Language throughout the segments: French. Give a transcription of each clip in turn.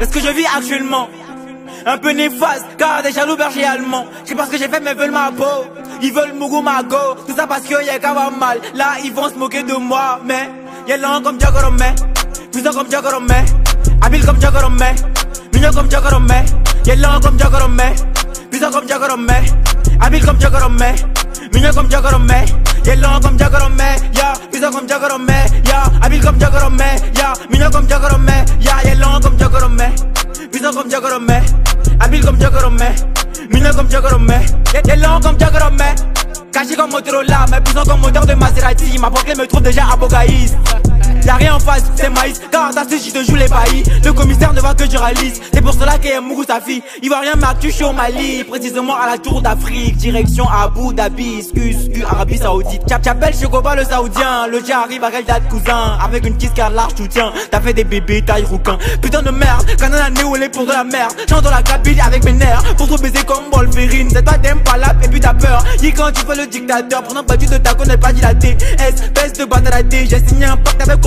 Est-ce que je vis actuellement un peu néfaste, car des jaloux bergers allemands. Je sais pas ce que j'ai fait, mais veulent ma peau. Ils veulent Mugu go. Tout ça parce qu'il y a qu'à mal. Là, ils vont se moquer de moi, mais y'a l'un comme Diagorome. Puissant comme Diagorome. Habile comme Diagorome. Mignon comme Diagorome. Y'a l'un comme Diagorome. Puissant comme Diagorome. Habile comme Diagorome. Mignon comme Diagorome. Y'a l'un comme Diagorome. Ya, puissant comme Diagorome. Ya, habile comme Diagorome. Ya, mignon comme Diagorome. Ya, Diagorome. Habile comme Diagorome. Mignon comme Diagorome. Y'a l'un comme Diagorome. Caché comme Motorola, mais puissant comme moteur de Maserati. Ma portée me trouve déjà à Bogaïs. Y'a rien en face, c'est maïs. Car ta je te joue les baillis. Le commissaire ne voit que du réalise. C'est pour cela qu'il y a Mougou sa fille. Il voit rien, mais tu au Mali. Précisément à la tour d'Afrique. Direction Abu Dhabi. Excuse, Arabie Saoudite. T'appelles Chocoba le Saoudien. Le jet arrive à quel date, cousin. Avec une kiss car large, tu tiens. T'as fait des bébés taille rouquin. Putain de merde. Quand on a néolé pour de la merde. Chante dans la cabine avec mes nerfs. Pour trop baiser comme Wolverine. C'est toi t'aimes pas la et puis t'as peur. Y quand tu fais le dictateur. Prenant pas de ta n'est pas dilaté. Espèce de banalité. J'ai signé un pacte avec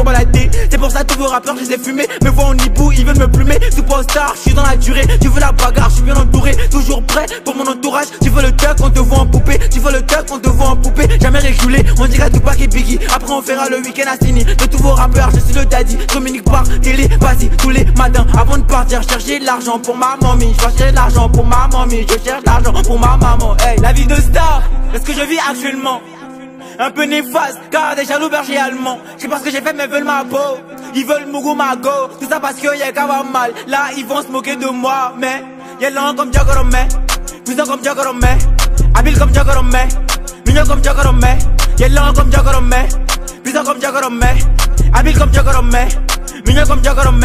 c'est pour ça tous vos rappeurs, je les ai fumés. Me voient en hibou, ils veulent me plumer. Superstar, je suis dans la durée. Tu veux la bagarre, je suis bien entouré. Toujours prêt pour mon entourage. Tu veux le tuck, on te voit en poupée. Tu veux le tuck, on te voit en poupée. Jamais réjoulé, on dirait Tupac et Biggie. Après, on fera le week-end à Sini. De tous vos rappeurs, je suis le daddy. Communique par télé, vas-y, tous les matins. Avant de partir, chercher de l'argent pour ma mamie. Je chercher l'argent pour ma mamie. Je cherche l'argent pour ma maman. Hey, la vie de star, est-ce que je vis actuellement? Un peu néfaste, car des jaloux bergers allemands. Je sais pas ce que j'ai fait, mais veulent ma peau. Ils veulent Mugu Mago, tout ça parce qu'il y a qu'à mal. Là, ils vont se moquer de moi, mais y'a l'un comme Diagorome, puissant comme Diagorome, habile comme Diagorome, mignon comme Diagorome. Y'a l'un comme Diagorome, puissant comme Diagorome, habile comme Diagorome, mignon comme Diagorome.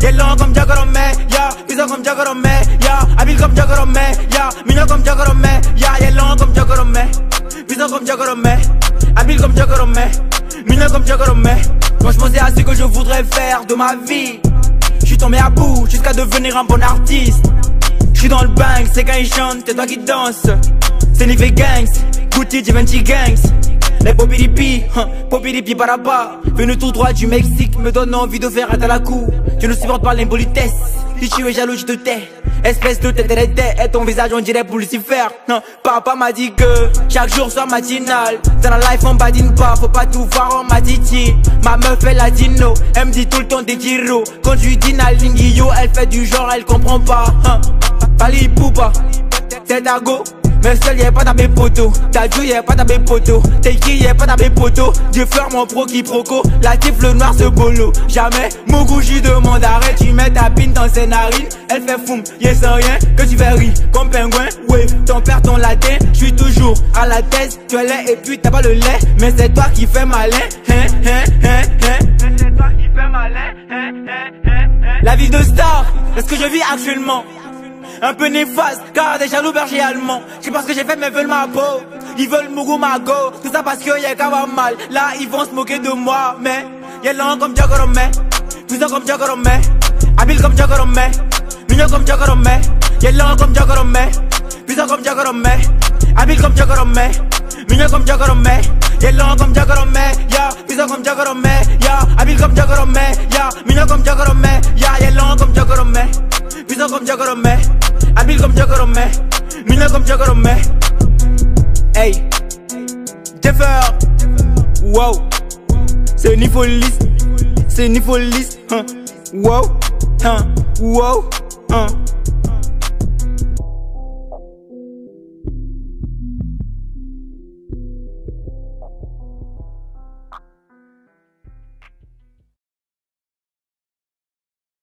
Y'a l'un comme Diagorome, ya, puissant comme Diagorome, ya, habile comme Diagorome, ya, mignon comme Diagorome, ya, y'a l'un comme Diagorome, puissant comme Diagorome. Habile comme Diagorome, mignon comme Diagorome. Quand je pensais à ce que je voudrais faire de ma vie, je suis tombé à bout jusqu'à devenir un bon artiste. Je suis dans le bang, c'est quand ils chantent, c'est toi qui danses. C'est Nive Gangs, Gucci, Givenchy Gangs. Les popiripi, hein, popiripi parapa Venu tout droit du Mexique, me donne envie de faire à la Je ne supporte pas l'impolitesse, si tu es jaloux je te tais Espèce de tête et ton visage on dirait pour Lucifer Non, papa m'a dit que chaque jour soit matinal. Dans la life on badine pas, faut pas tout voir en matiti Ma meuf a latino, elle me dit tout le temps des gyros. Quand je lui dis yo, elle fait du genre, elle comprend pas. Hein. Pali poupa, c'est à go. Mais seul y'a pas dans mes potos T'as Dieu y'a pas dans mes potos T'es qui y'a pas dans mes potos Dieu fleur mon pro qui proco La tif le noir ce Jamais mon de demande arrêt Tu mets ta ses narines Elle fait foum y'a sans rien que tu rire Comme pingouin ouais ton père ton latin J'suis toujours à la tête Tu es lait et puis t'as pas le lait Mais c'est toi qui fais malin hein, hein, hein, hein. C'est toi qui fais malin hein, hein, hein, hein. La vie de star Est-ce que je vis actuellement un peu néfaste, car des jaloux bergers allemands. Je sais pas ce que j'ai fait, mais veulent ma peau. Ils veulent Mugu Mago, tout ça parce qu'il y a qu'à mal. Là, ils vont se moquer de moi, mais y'a l'un comme Diagorome, puissant comme Diagorome, habile comme Diagorome, mignon comme Diagorome. Y'a l'un comme Diagorome, puissant comme Diagorome, habile comme Diagorome, mignon comme Diagorome. Y'a l'un comme Diagorome, ya, puissant comme Diagorome, ya, habile comme Diagorome, ya, mignon comme Diagorome, ya, y'a l'un comme Diagorome, puissant comme Diagorome. Habile comme Diagorome, mignon comme Diagorome. Hey, Jeffer, wow, c'est Nifolis, c'est Nifolis, hein, wow, hein, wow, hein.